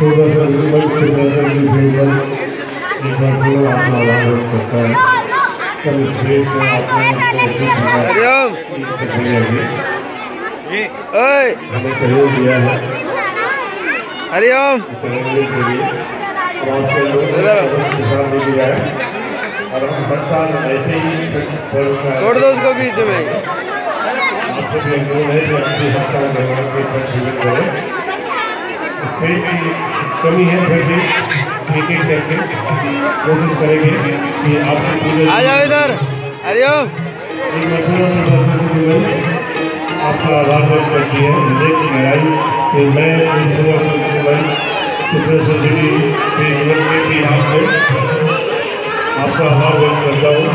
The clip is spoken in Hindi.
थोड़ा सा रिमल थोड़ा सा रिमल एक बार थोड़ा अपना आवाज़ करता है कल ओए। हमें सहयोग दिया है हरिओम और हम हर साल ऐसे ही छोड़ दो उसको बीच में आपसे अनुरोध है कि हर साल भगवान के करें कमी है फिर भी एक करके। कोशिश करेंगे कि आप आ जाओ इधर। जीवन आपका आभार व्यक्त करती है लेकिन लड़ाई कि मैं सिटी के जीवन में भी आपको आपका आभार व्यक्त करता हूँ।